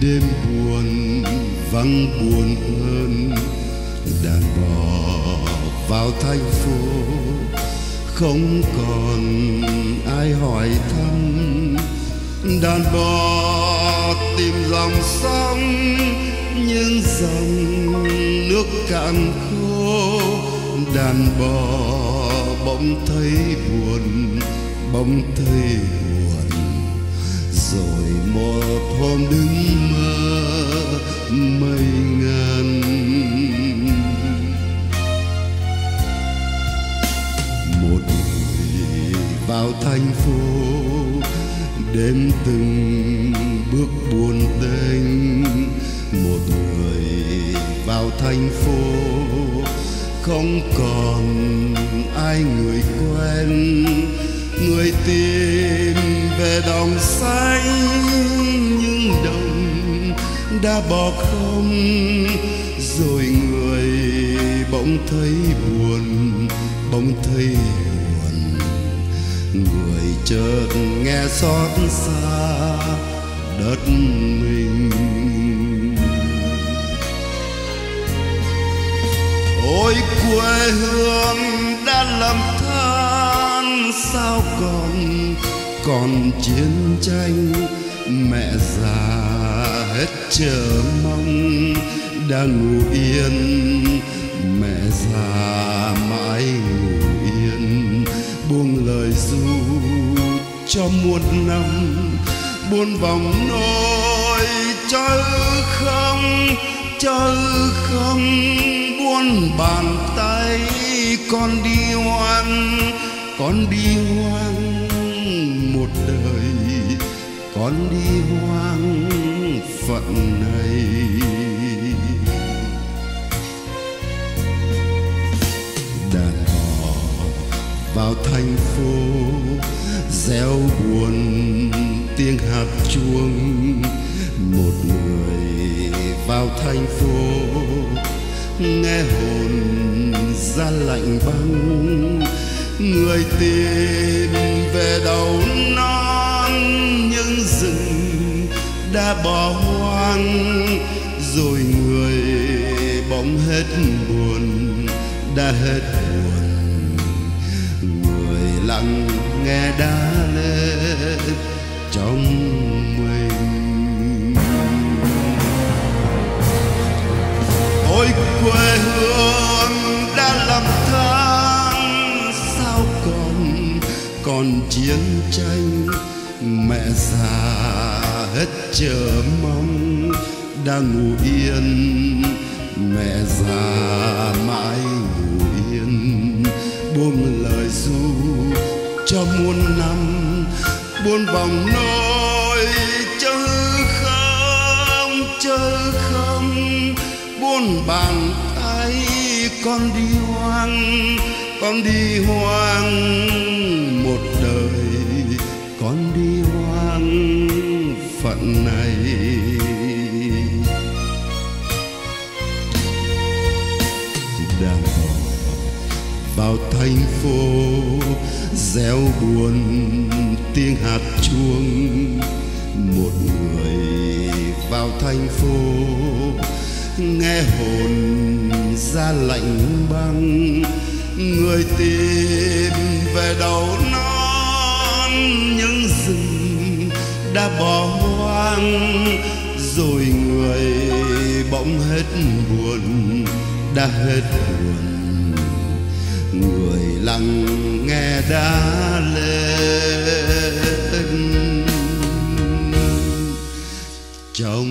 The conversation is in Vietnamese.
đêm buồn vắng buồn hơn. Đàn bò vào thành phố, không còn ai hỏi thăm. Đàn bò tìm dòng sông, nhưng dòng nước cạn khô. Đàn bò bỗng thấy buồn, bỗng thấy buồn rồi một hôm đứng mơ, mây ngàn. Một người vào thành phố đêm từng bước buồn tênh một người vào thành phố, không còn ai người quen. Người tìm về đồng xanh, nhưng đồng đã bỏ không. Rồi người bỗng thấy buồn, bỗng thấy buồn. Người chợt nghe xót xa đất mình. Ôi, quê hương đã lầm than, sao còn còn chiến tranh, mẹ già hết chờ mong, đang ngủ yên. Mẹ già mãi ngủ yên, buông lời ru cho muôn năm. Buôn vòng nỗi cho ư không cho ư không buôn bàn tay con đi hoang con đi hoang một đời. Con đi hoang phận này. Đàn bò vào thành phố, gieo buồn tiếng hạt chuông. Một người vào thành phố, nghe hồn ra lạnh băng. Người tìm về đâu đã bỏ hoang, rồi người bỗng hết buồn, đã hết buồn. Người lặng nghe đã lên trong mình. Ôi quê hương đã làm than sao còn còn chiến tranh mẹ già? Hết chờ mong đang ngủ yên. Mẹ già mãi ngủ yên, buông lời ru cho muôn năm. Buôn vòng nỗi chớ không chớ không. Buôn bàn tay con đi hoang, con đi hoang. Này. Đàn bò vào thành phố gieo buồn tiếng hạt chuông. Một người vào thành phố, nghe hồn ra lạnh băng. Người tìm về đầu non, những rừng đã bỏ vang, rồi người bỗng hết buồn, đã hết buồn. Người lặng nghe đã lên. Trong